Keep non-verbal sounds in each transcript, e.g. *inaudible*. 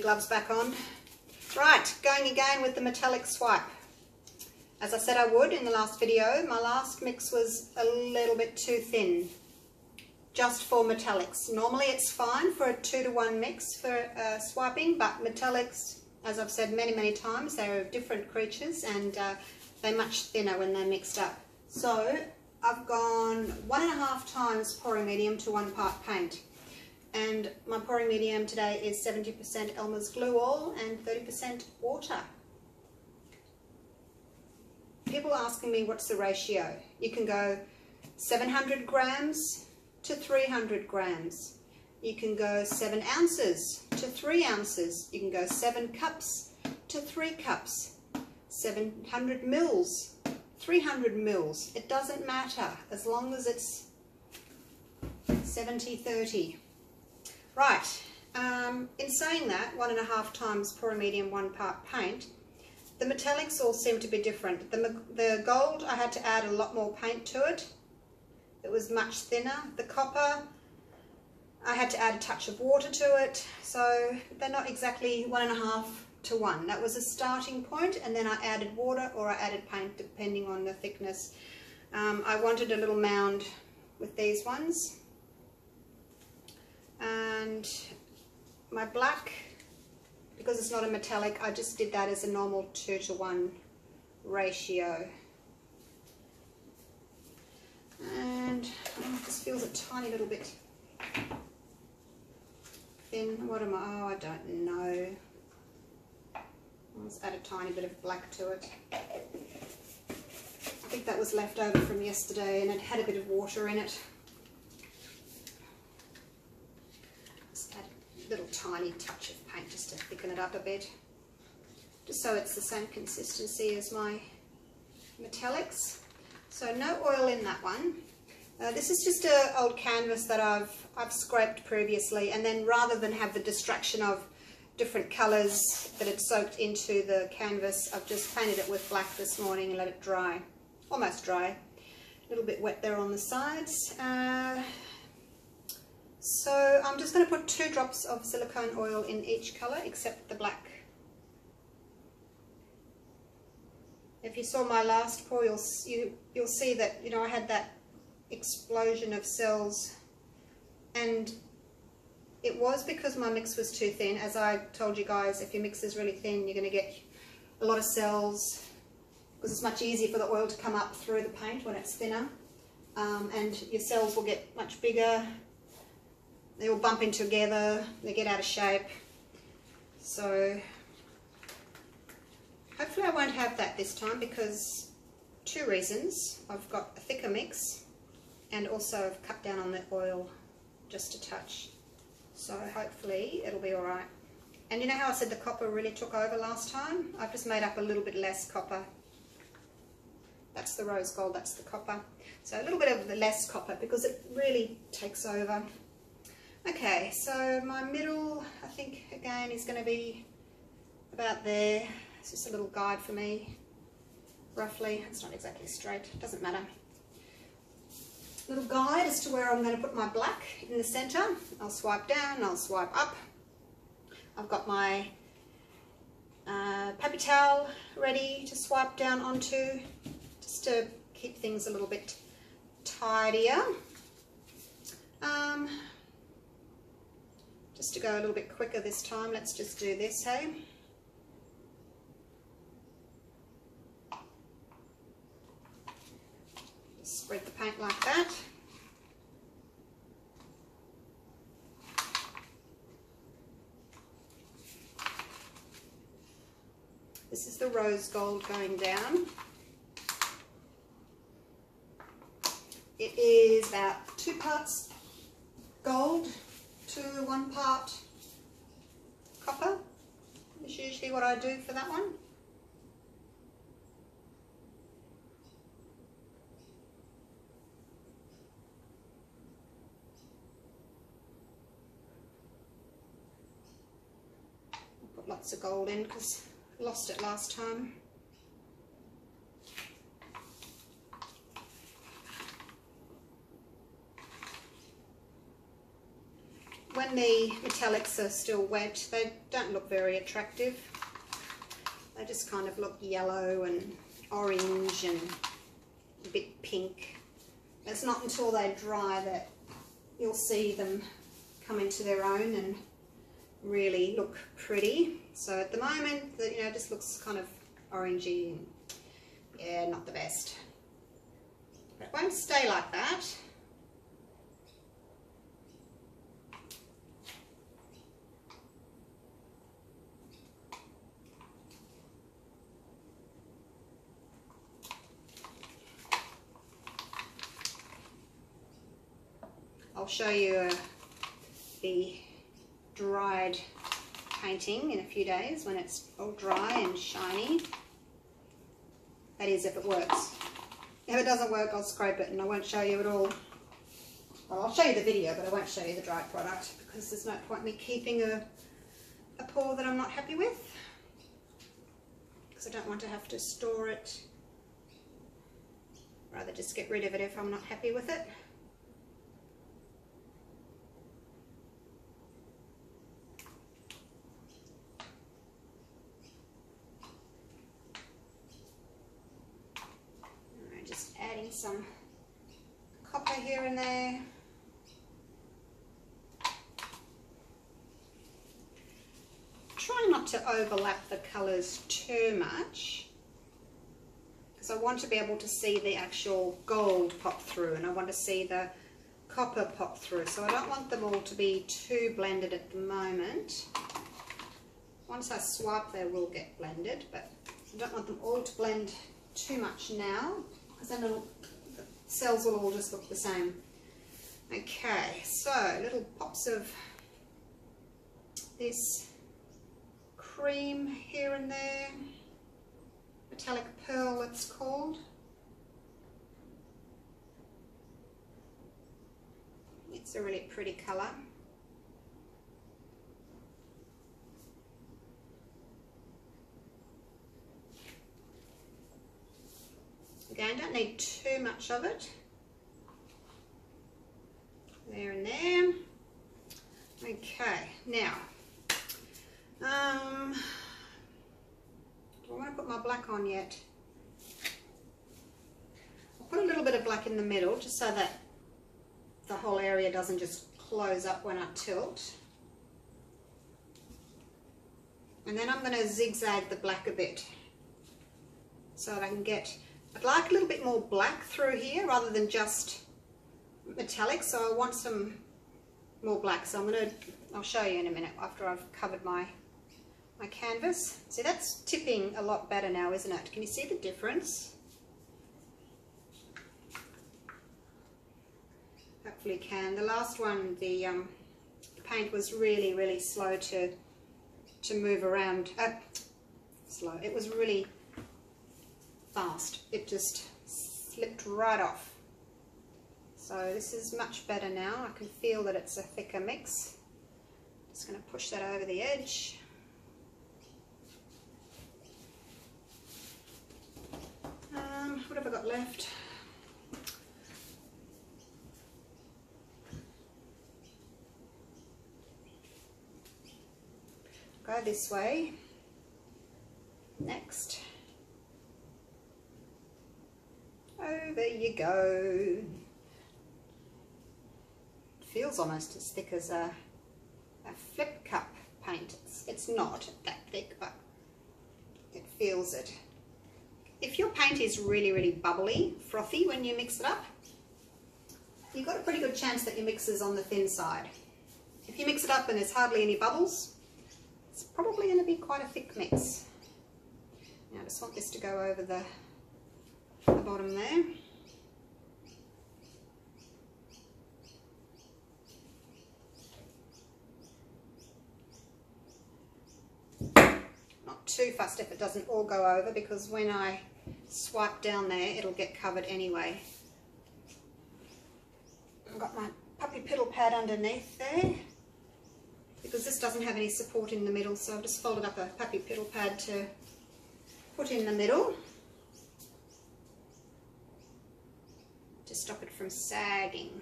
Gloves back on. Right, going again with the metallic swipe. As I said I would in the last video, my last mix was a little bit too thin, just for metallics. Normally it's fine for a two to one mix for uh, swiping, but metallics, as I've said many, many times, they're different creatures and uh, they're much thinner when they're mixed up. So I've gone one and a half times pouring medium to one part paint. And my pouring medium today is 70% Elmer's Glue-All and 30% water people asking me what's the ratio. You can go 700 grams to 300 grams. You can go 7 ounces to 3 ounces. You can go 7 cups to 3 cups. 700 mils, 300 mils. It doesn't matter as long as it's 70-30. Right, um, in saying that, one and a half times pour medium, one part paint, the metallics all seem to be different. The, the gold, I had to add a lot more paint to it. It was much thinner. The copper, I had to add a touch of water to it. So they're not exactly one and a half to one. That was a starting point and then I added water or I added paint depending on the thickness. Um, I wanted a little mound with these ones. And my black because it's not a metallic, I just did that as a normal 2 to 1 ratio. And oh, this feels a tiny little bit thin. What am I? Oh, I don't know. Let's add a tiny bit of black to it. I think that was left over from yesterday and it had a bit of water in it. Little tiny touch of paint just to thicken it up a bit. Just so it's the same consistency as my metallics. So no oil in that one. Uh, this is just an old canvas that I've, I've scraped previously and then rather than have the distraction of different colours that had soaked into the canvas, I've just painted it with black this morning and let it dry. Almost dry. A little bit wet there on the sides. Uh, so I'm just going to put two drops of silicone oil in each colour except the black. If you saw my last pour, you'll, you, you'll see that, you know, I had that explosion of cells and it was because my mix was too thin. As I told you guys, if your mix is really thin, you're going to get a lot of cells because it's much easier for the oil to come up through the paint when it's thinner. Um, and your cells will get much bigger they all bump into together, they get out of shape. So hopefully I won't have that this time because two reasons. I've got a thicker mix and also I've cut down on the oil just a touch. So hopefully it'll be alright. And you know how I said the copper really took over last time? I've just made up a little bit less copper. That's the rose gold, that's the copper. So a little bit of the less copper because it really takes over. Okay, so my middle, I think, again, is going to be about there. It's just a little guide for me, roughly. It's not exactly straight, doesn't matter. Little guide as to where I'm going to put my black in the centre. I'll swipe down, I'll swipe up. I've got my uh, paper towel ready to swipe down onto, just to keep things a little bit tidier. Um, just to go a little bit quicker this time, let's just do this, hey? Spread the paint like that. This is the rose gold going down. It is about two parts gold to one part copper is usually what I do for that one. put lots of gold in because I lost it last time. When the metallics are still wet, they don't look very attractive. They just kind of look yellow and orange and a bit pink. It's not until they dry that you'll see them come into their own and really look pretty. So at the moment, you know, it just looks kind of orangey and yeah, not the best. But it won't stay like that. I'll show you uh, the dried painting in a few days when it's all dry and shiny. That is if it works. If it doesn't work, I'll scrape it and I won't show you at all. Well, I'll show you the video, but I won't show you the dried product because there's no point me keeping a, a pour that I'm not happy with. Because I don't want to have to store it. Rather just get rid of it if I'm not happy with it. Some copper here and there. Try not to overlap the colours too much because I want to be able to see the actual gold pop through and I want to see the copper pop through so I don't want them all to be too blended at the moment. Once I swipe they will get blended but I don't want them all to blend too much now because then it'll cells will all just look the same. Okay, so little pops of this cream here and there, metallic pearl it's called. It's a really pretty colour. Again, don't need too much of it. There and there. Okay, now, um, do I want to put my black on yet? I'll put a little bit of black in the middle just so that the whole area doesn't just close up when I tilt. And then I'm going to zigzag the black a bit so that I can get I'd like a little bit more black through here rather than just metallic so I want some more black. So I'm going to I'll show you in a minute after I've covered my my canvas. See that's tipping a lot better now isn't it? Can you see the difference? Hopefully can. The last one the um, paint was really really slow to to move around. Uh, slow. It was really fast. It just slipped right off. So this is much better now. I can feel that it's a thicker mix. Just going to push that over the edge. Um, what have I got left? Go this way. Next. There you go. It feels almost as thick as a, a flip cup paint. It's, it's not that thick, but it feels it. If your paint is really, really bubbly, frothy when you mix it up, you've got a pretty good chance that your mix is on the thin side. If you mix it up and there's hardly any bubbles, it's probably going to be quite a thick mix. Now I just want this to go over the the bottom there. Not too fussed if it doesn't all go over because when I swipe down there it'll get covered anyway. I've got my puppy piddle pad underneath there because this doesn't have any support in the middle so I've just folded up a puppy piddle pad to put in the middle. To stop it from sagging.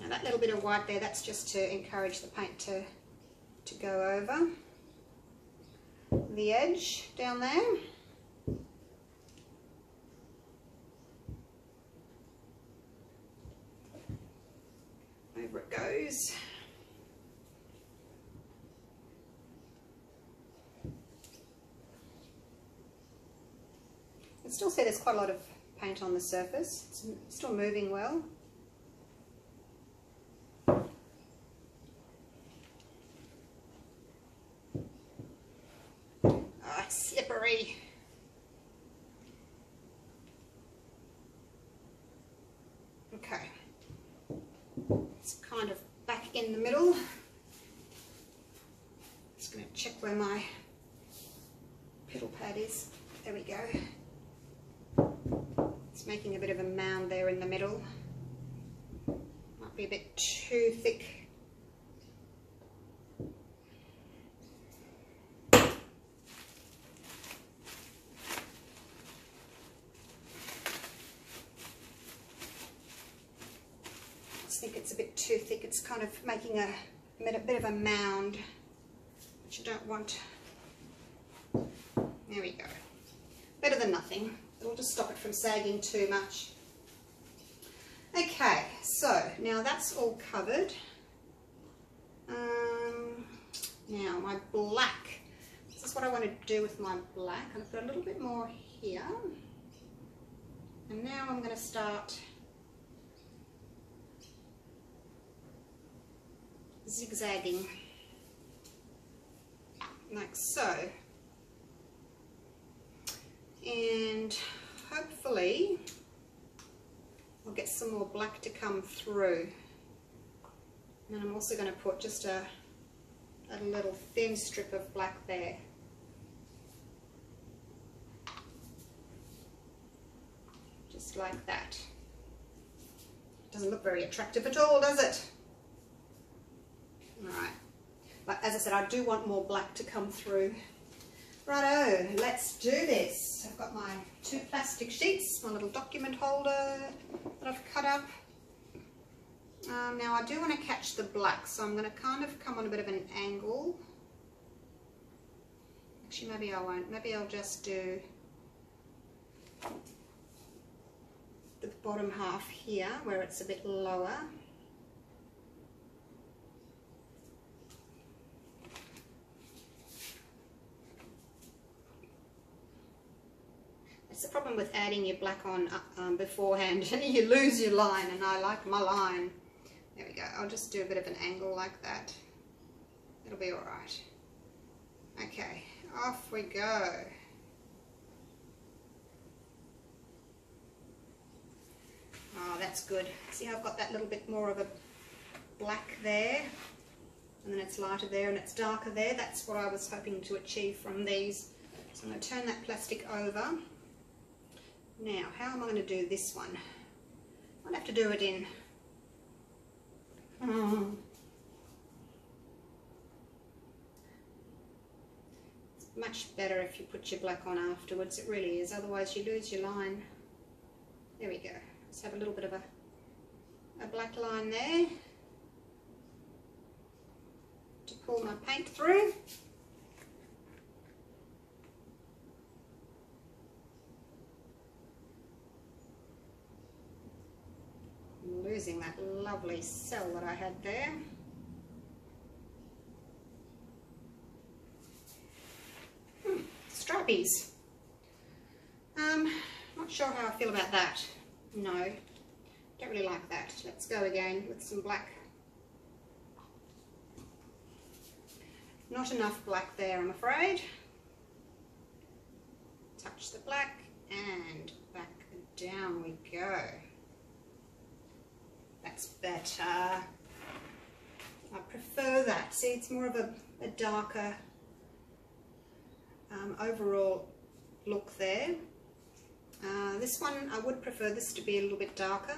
Now that little bit of white there, that's just to encourage the paint to, to go over the edge down there. Over it goes. I still see there's quite a lot of paint on the surface. It's still moving well. Oh, it's slippery. Okay. It's kind of back in the middle. Just going to check where my piddle pad is. There we go. It's making a bit of a mound there in the middle. Might be a bit too thick. I think it's a bit too thick. It's kind of making a, a bit of a mound, which you don't want. There we go. Better than nothing. It'll stop it from sagging too much. Okay, so now that's all covered. Um, now my black. This is what I want to do with my black. To put a little bit more here. And now I'm going to start zigzagging like so and hopefully I'll get some more black to come through. And I'm also going to put just a, a little thin strip of black there. Just like that. Doesn't look very attractive at all does it? Alright, but as I said, I do want more black to come through. Righto, let's do this. I've got my two plastic sheets, my little document holder that I've cut up. Um, now I do want to catch the black, so I'm going to kind of come on a bit of an angle. Actually, maybe I won't. Maybe I'll just do the bottom half here, where it's a bit lower. It's the problem with adding your black on uh, um, beforehand. *laughs* You lose your line and I like my line. There we go. I'll just do a bit of an angle like that. It'll be alright. Okay, off we go. Oh, that's good. See I've got that little bit more of a black there? And then it's lighter there and it's darker there. That's what I was hoping to achieve from these. So I'm going to turn that plastic over. Now, how am I going to do this one? I'll have to do it in... Um, it's much better if you put your black on afterwards, it really is, otherwise you lose your line. There we go. Let's have a little bit of a, a black line there to pull my paint through. Losing that lovely cell that I had there. Hmm, strappies. Um, not sure how I feel about that. No, don't really like that. Let's go again with some black. Not enough black there, I'm afraid. Touch the black and back down we go. That's better. I prefer that. See, it's more of a, a darker um, overall look there. Uh, this one, I would prefer this to be a little bit darker.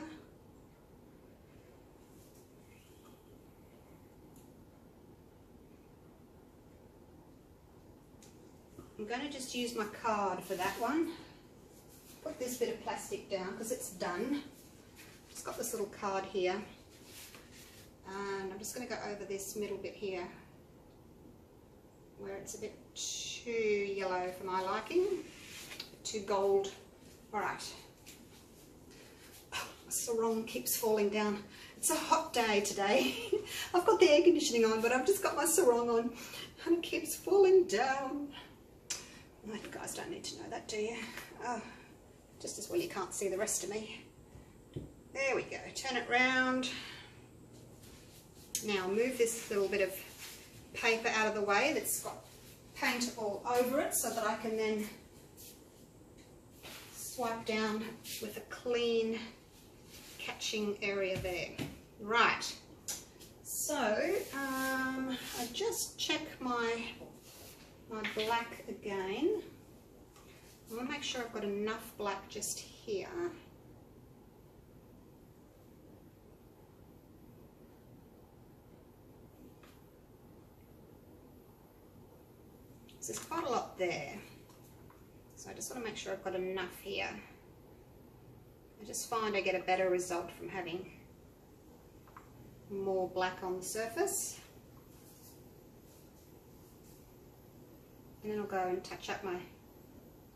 I'm going to just use my card for that one. Put this bit of plastic down because it's done. It's got this little card here. And I'm just going to go over this middle bit here where it's a bit too yellow for my liking, too gold. All right. Oh, sarong keeps falling down. It's a hot day today. *laughs* I've got the air conditioning on, but I've just got my sarong on and it keeps falling down. Oh, you guys don't need to know that, do you? Oh, just as well you can't see the rest of me. There we go, turn it round. Now move this little bit of paper out of the way that's got paint all over it so that I can then swipe down with a clean catching area there. Right, so um, I just check my, my black again. I want to make sure I've got enough black just here. There's quite a lot there. So I just want to make sure I've got enough here. I just find I get a better result from having more black on the surface. And then I'll go and touch up my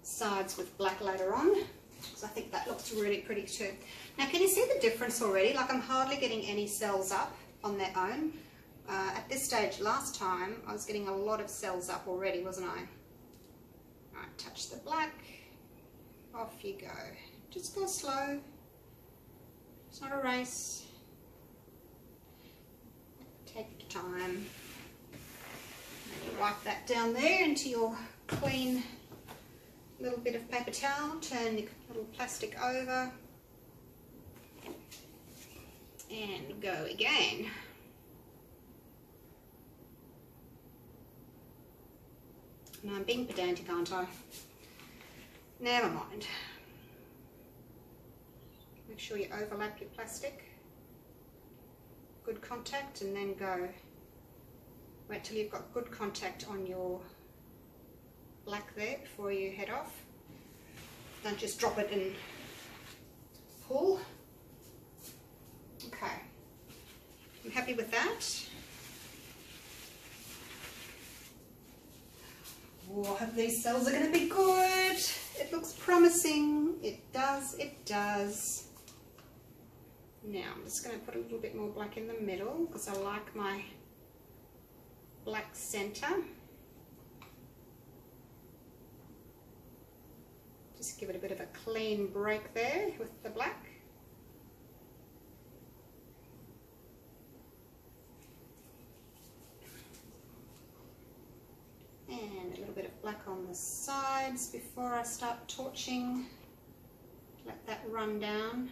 sides with black later on because I think that looks really pretty too. Now can you see the difference already? Like I'm hardly getting any cells up on their own. Uh, at this stage last time I was getting a lot of cells up already wasn't I? Alright, touch the black, off you go. Just go slow, it's not a race. Take your time. And you wipe that down there into your clean little bit of paper towel, turn the little plastic over and go again. I'm being pedantic, aren't I? Never mind. Make sure you overlap your plastic. Good contact and then go. Wait till you've got good contact on your black there before you head off. Don't just drop it and pull. Okay. I'm happy with that. Hope these cells are going to be good. It looks promising. It does, it does. Now I'm just going to put a little bit more black in the middle because I like my black center. Just give it a bit of a clean break there with the black. And a little bit of black on the before I start torching. Let that run down.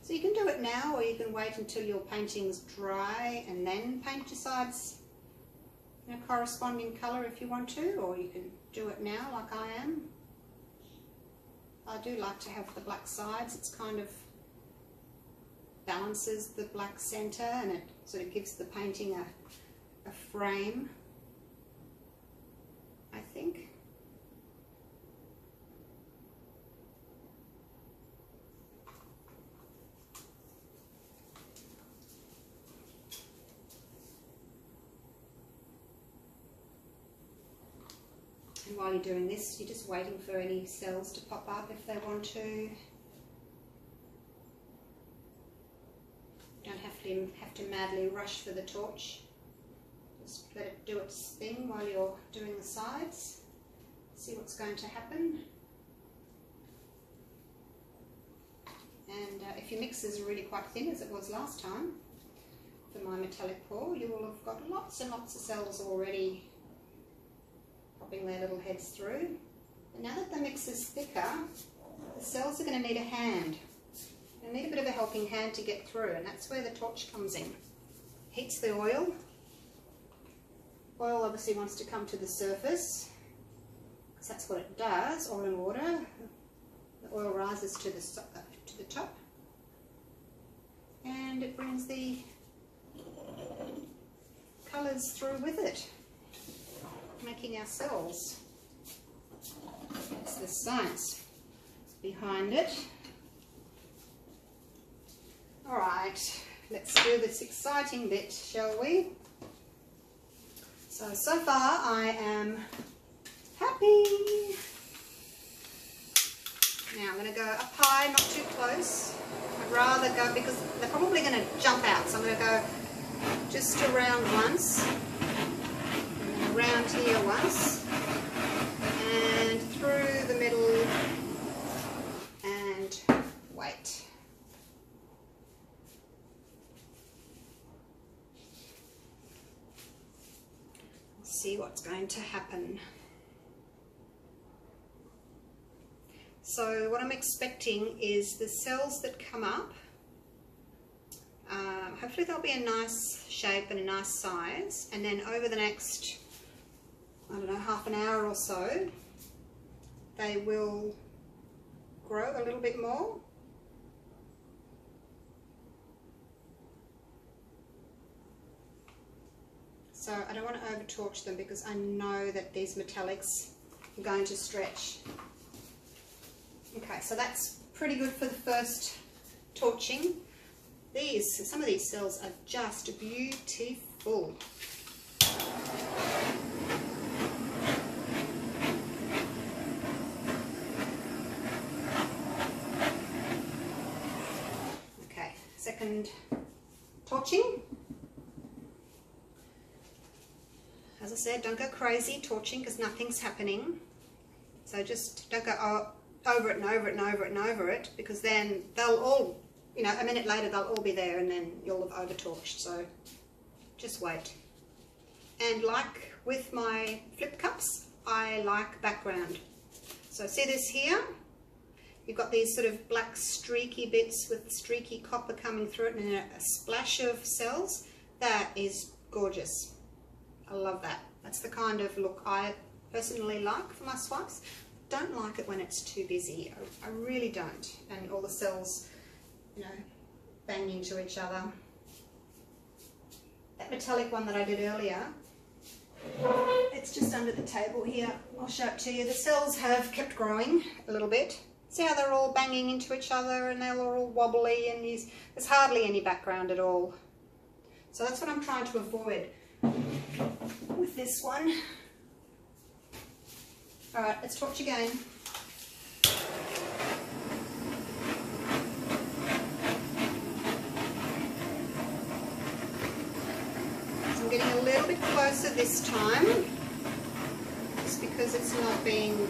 So you can do it now or you can wait until your painting's dry and then paint your sides in a corresponding colour if you want to or you can do it now like I am. I do like to have the black sides, it's kind of balances the black centre and it sort of gives the painting a, a frame, I think. And while you're doing this, you're just waiting for any cells to pop up if they want to. Don't have to have to madly rush for the torch. Just let it do its thing while you're doing the sides. See what's going to happen. And uh, if your mix is really quite thin, as it was last time, for my metallic pour, you will have got lots and lots of cells already popping their little heads through. And now that the mix is thicker, the cells are going to need a hand. They need a bit of a helping hand to get through, and that's where the torch comes in. Heats the oil. Oil obviously wants to come to the surface, because that's what it does, oil and water. The oil rises to the, uh, to the top, and it brings the colours through with it making our cells. That's the science behind it. All right, let's do this exciting bit, shall we? So, so far I am happy. Now I'm going to go up high, not too close. I'd rather go, because they're probably going to jump out, so I'm going to go just around once, around here once, and through the middle, and wait. see what's going to happen. So what I'm expecting is the cells that come up, um, hopefully they'll be a nice shape and a nice size and then over the next, I don't know, half an hour or so, they will grow a little bit more. So I don't want to over torch them because I know that these metallics are going to stretch. Okay, so that's pretty good for the first torching. These, some of these cells are just beautiful. Okay, second torching. As I said, don't go crazy torching because nothing's happening. So just don't go over it and over it and over it and over it because then they'll all, you know, a minute later they'll all be there and then you'll have over torched. So just wait. And like with my flip cups, I like background. So see this here? You've got these sort of black streaky bits with streaky copper coming through it and a, a splash of cells. That is gorgeous. I love that. That's the kind of look I personally like for my swipes don't like it when it's too busy. I, really don't. And all the cells, you know, bang into each other. That metallic one that I did earlier, it's just under the table here. I'll show it to you. The cells have kept growing a little bit. See how they're all banging into each other and they're all wobbly and there's hardly any background at all. So that's what I'm trying to avoid with this one. Alright, let's torch again. So I'm getting a little bit closer this time, just because it's not being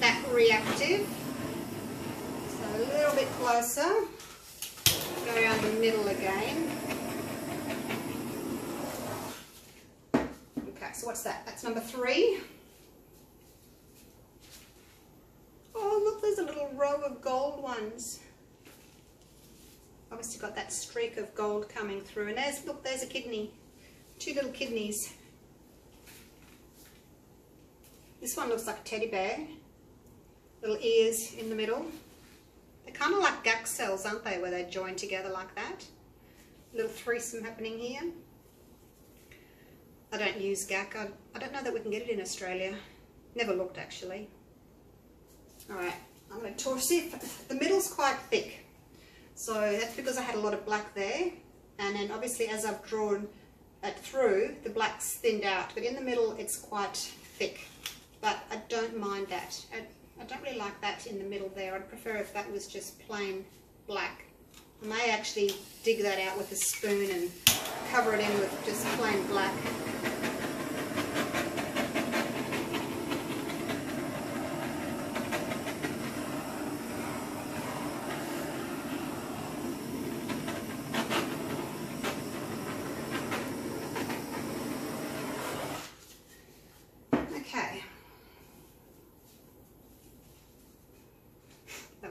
that reactive. So a little bit closer. Go around the middle again. Okay, so what's that? That's number three. Oh, look, there's a little row of gold ones. Obviously got that streak of gold coming through. And there's, look, there's a kidney. Two little kidneys. This one looks like a teddy bear. Little ears in the middle. They're kind of like GAC cells, aren't they, where they join together like that. Little threesome happening here. I don't use GAC. I, I don't know that we can get it in Australia. Never looked, actually. Alright, I'm going to torch it. The middle's quite thick. So that's because I had a lot of black there. And then obviously as I've drawn it through, the black's thinned out. But in the middle, it's quite thick. But I don't mind that. I, I don't really like that in the middle there. I'd prefer if that was just plain black. I may actually dig that out with a spoon and cover it in with just plain black.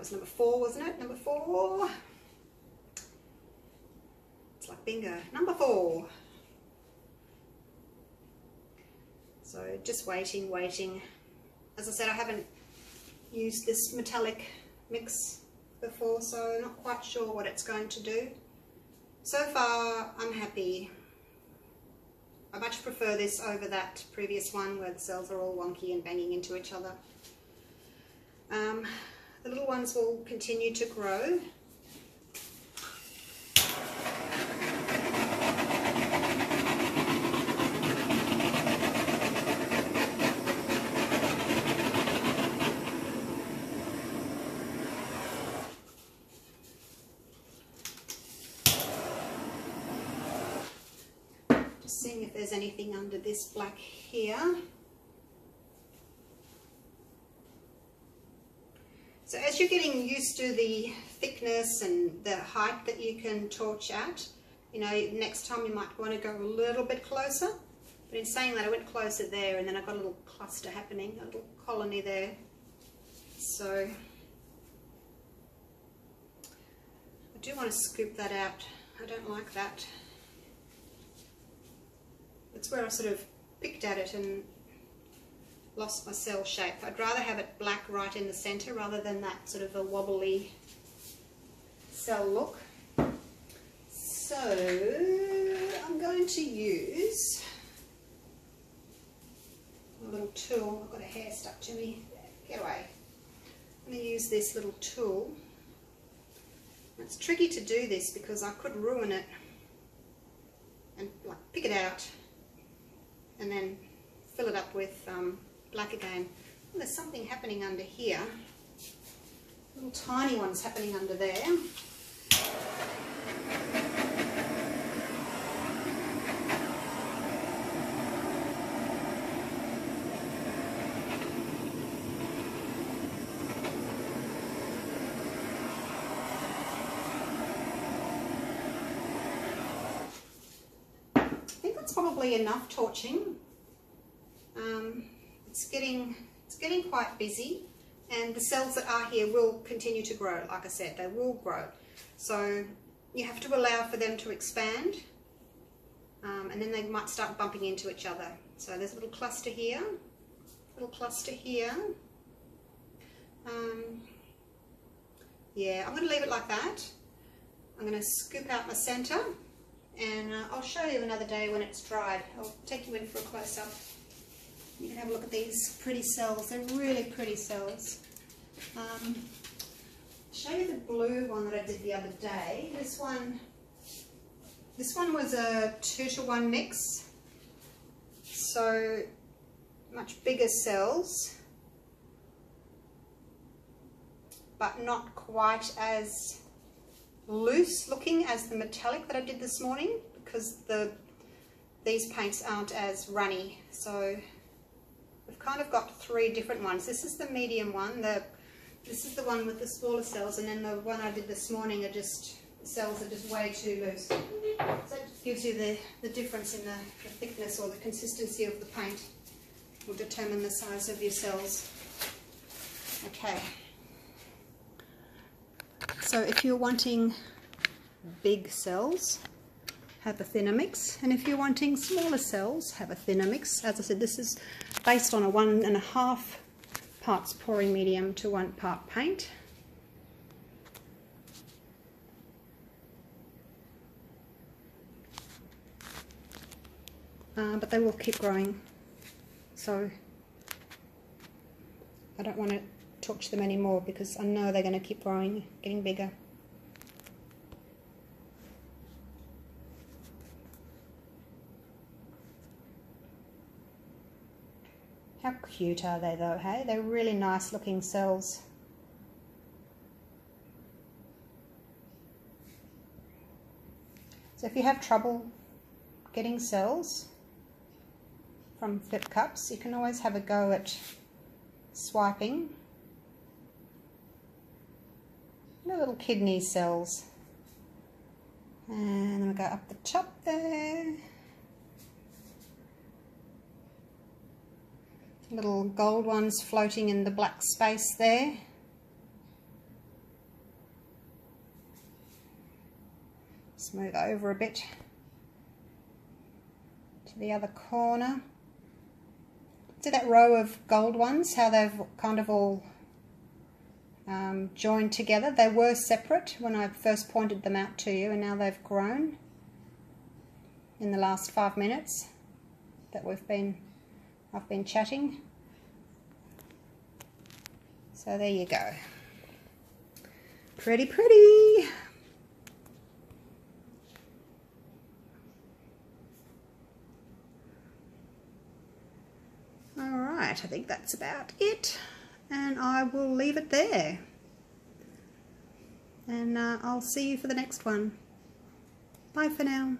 was number four, wasn't it? Number four. It's like bingo. Number four. So just waiting, waiting. As I said, I haven't used this metallic mix before, so not quite sure what it's going to do. So far, I'm happy. I much prefer this over that previous one where the cells are all wonky and banging into each other. Um, the little ones will continue to grow. there's anything under this black here. So as you're getting used to the thickness and the height that you can torch at, you know, next time you might want to go a little bit closer. But in saying that, I went closer there and then I got a little cluster happening, a little colony there. So I do want to scoop that out. I don't like that. That's where I sort of picked at it and lost my cell shape. I'd rather have it black right in the center rather than that sort of a wobbly cell look. So I'm going to use a little tool. I've got a hair stuck to me. Get away. I'm going to use this little tool. It's tricky to do this because I could ruin it and like pick it out and then fill it up with um, black again. Well, there's something happening under here. Little tiny ones happening under there. I think that's probably enough torching. Um, it's getting it's getting busy and the cells that are here will continue to grow like I said they will grow so you have to allow for them to expand um, and then they might start bumping into each other so there's a little cluster here little cluster here um, yeah I'm going to leave it like that I'm going to scoop out my center and uh, I'll show you another day when it's dried. I'll take you in for a close-up. You can have a look at these pretty cells. They're really pretty cells. Um, show you the blue one that I did the other day. This one, this one was a two to one mix. So much bigger cells, but not quite as loose looking as the metallic that I did this morning because the these paints aren't as runny. So we've kind of got three different ones. This is the medium one. The This is the one with the smaller cells and then the one I did this morning are just, cells are just way too loose. So that gives you the, the difference in the, the thickness or the consistency of the paint will determine the size of your cells. Okay. So if you're wanting big cells, have a thinner mix. And if you're wanting smaller cells, have a thinner mix. As I said, this is based on a one and a half parts pouring medium to one part paint. Uh, but they will keep growing. So I don't want to touch them anymore because I know they're going to keep growing, getting bigger. How cute are they though, hey? They're really nice looking cells. So if you have trouble getting cells from flip cups, you can always have a go at swiping the little kidney cells. And then we go up the top there. Little gold ones floating in the black space there. Smooth over a bit to the other corner. See that row of gold ones, how they've kind of all um, joined together. They were separate when I first pointed them out to you and now they've grown in the last five minutes that we've been I've been chatting. So there you go. Pretty pretty. Alright, I think that's about it and I will leave it there. And uh, I'll see you for the next one. Bye for now.